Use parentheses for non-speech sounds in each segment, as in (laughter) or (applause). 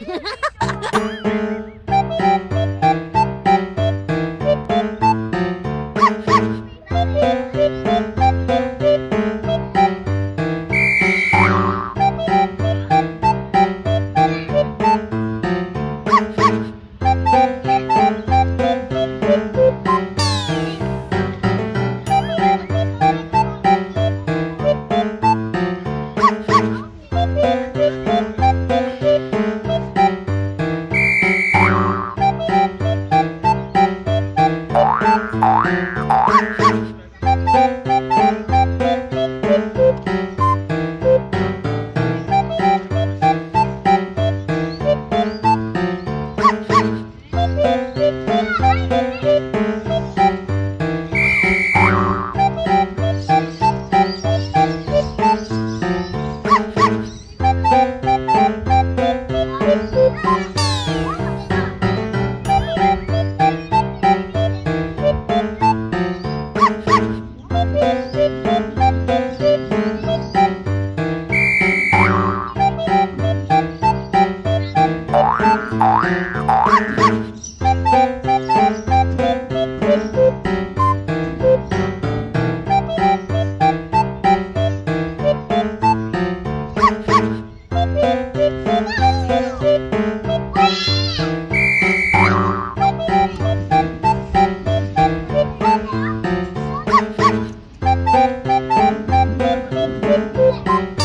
Yeah. (laughs) Bye.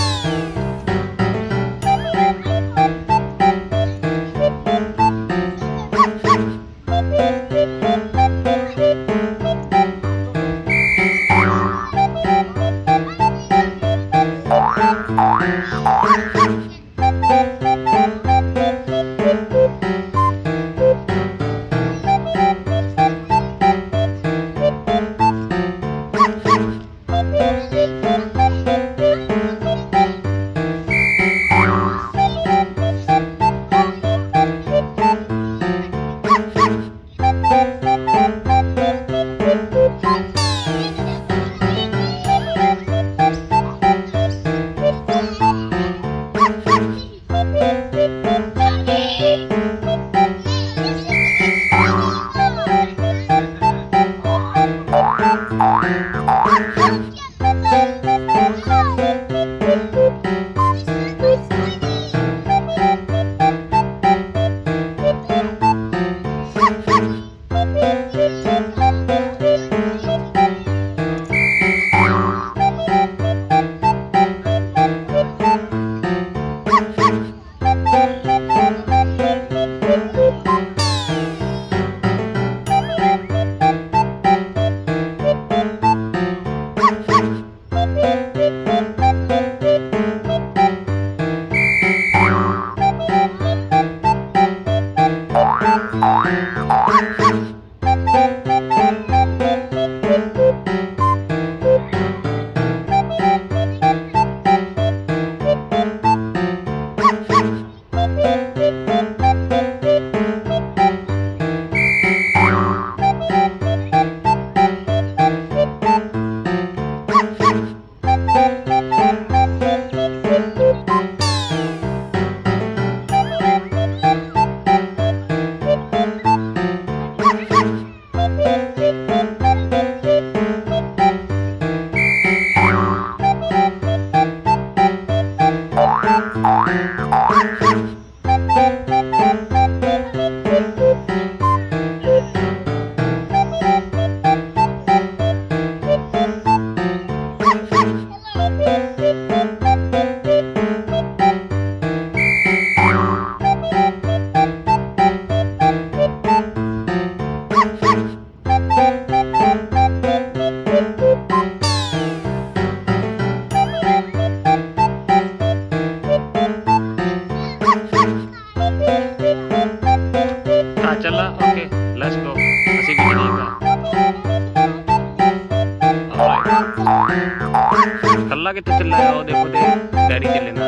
let's go. I think we need that. Alright. कल्ला के तो चिल्लाया हो देखो दे डैडी के लेना